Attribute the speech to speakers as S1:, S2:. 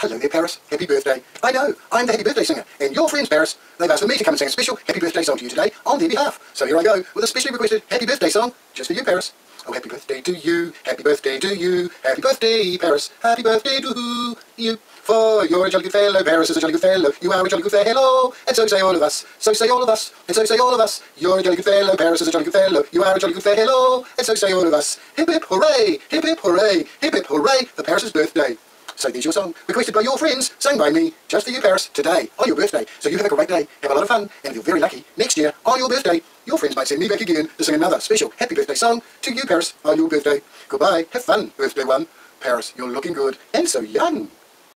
S1: Hello there, Paris. Happy birthday. I know, I'm the happy birthday singer, and your friends, Paris, they've asked for me to come and sing a special happy birthday song to you today on their behalf. So here I go with a specially requested happy birthday song just for you, Paris. Oh, happy birthday to you, happy birthday to you, happy birthday, Paris, happy birthday to you. For you're a jolly good fellow, Paris is a jolly good fellow, you are a jolly good fellow, and so say all of us, so say all of us, and so say all of us. You're a jolly good fellow, Paris is a jolly good fellow, you are a jolly good fellow, and so say all of us. Hip hip hooray, hip hip hooray, hip hip hooray for Paris's birthday. So there's your song, requested by your friends, sung by me, just for you, Paris, today, on your birthday. So you have a great day, have a lot of fun, and if you're very lucky, next year, on your birthday, your friends might send me back again to sing another special happy birthday song to you, Paris, on your birthday. Goodbye, have fun, birthday one. Paris, you're looking good, and so young.